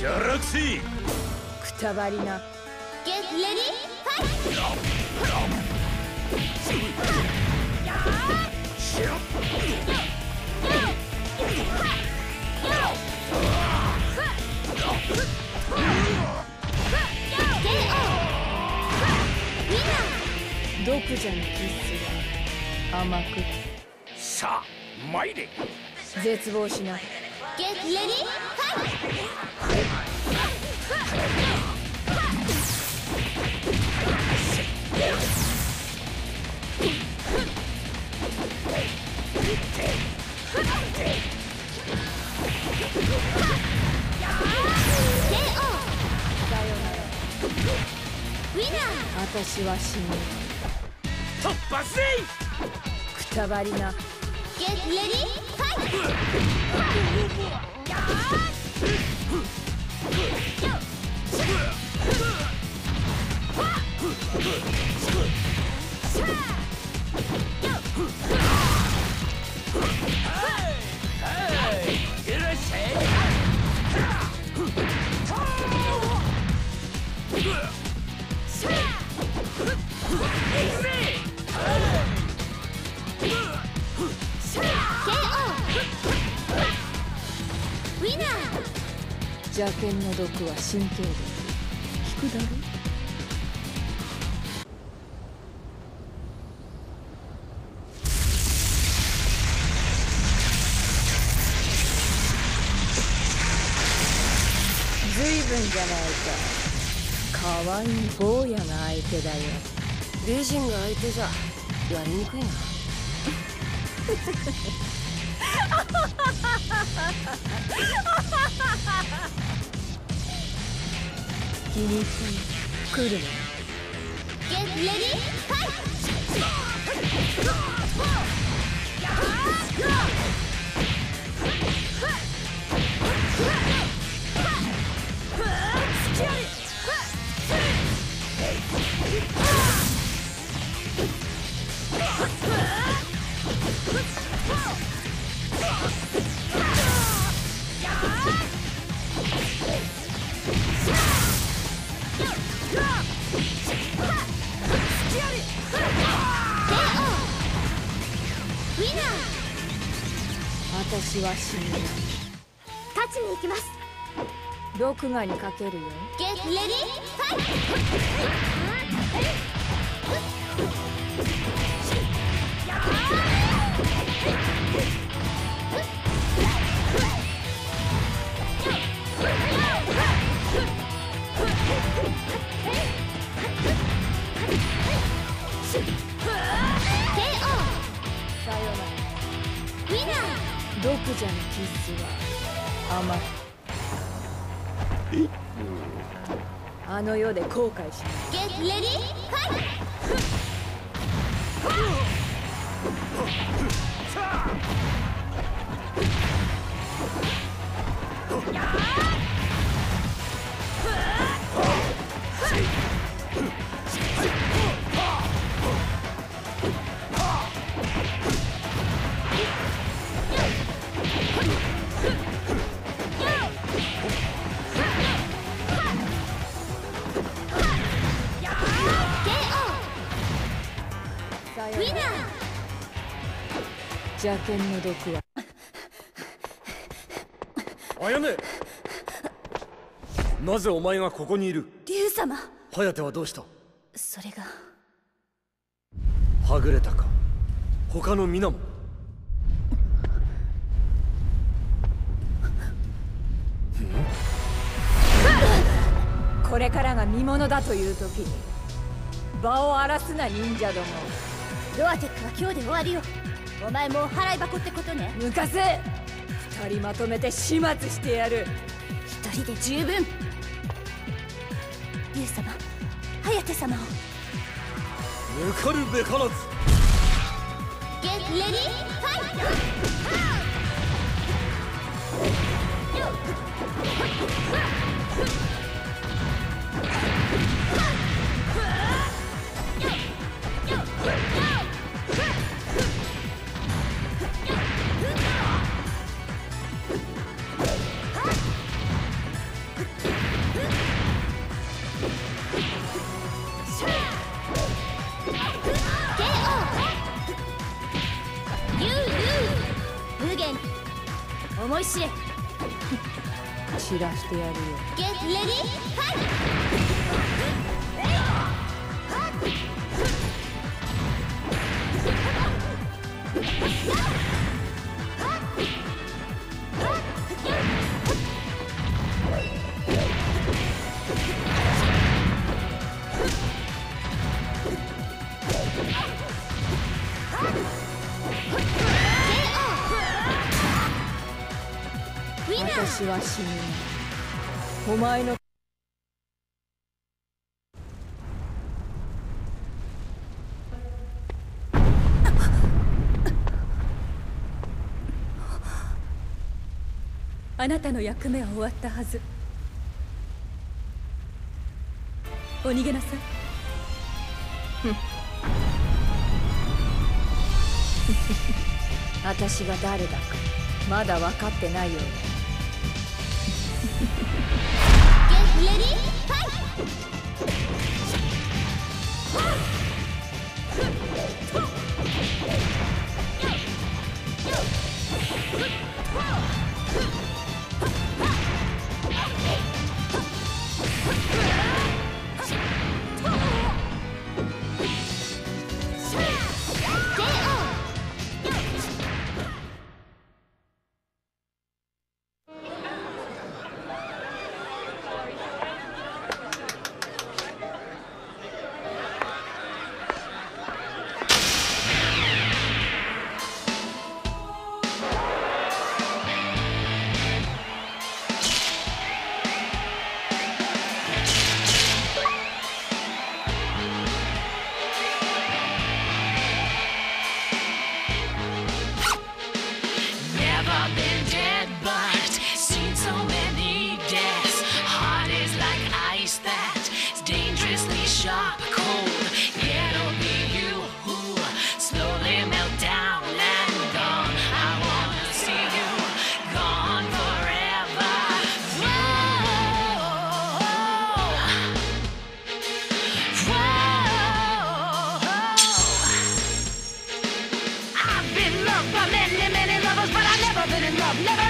ギャラクシーくたばりな。Get ready, fight! 毒蛇のキッスは甘く。さあ参れ。絶望しな私は死ぬ。突破せい。くたばりな。Get ready, fight! い邪剣の毒は神経毒効くだろずいぶんじゃないかかわいい坊やが相手だよ。美人が相手じゃやりにくいな。気に入ったよ来るね Get ready, fight! 私は死ぬ。勝ちに行きます。録画にかけるよ。Get ready, fight! 実は甘くあの世で後悔しない Get ready, fight! さ邪剣の毒はあやめなぜお前がここにいる？竜様。颯はどうした？それが。はぐれたか？他の皆も？これからが見物だという時に場を荒らすな忍者ども。ドアテックは今日で終わりよ。お前も払い箱ってことね。抜かせ二人まとめて始末してやる。一人で十分。竜様颯様を。抜かるべからず。Get ready, fight! 思い知れしてやるよ。私は死ぬ。お前の。あなたの役目は終わったはず。お逃げなさい。私が誰だかまだ分かってないようね Get never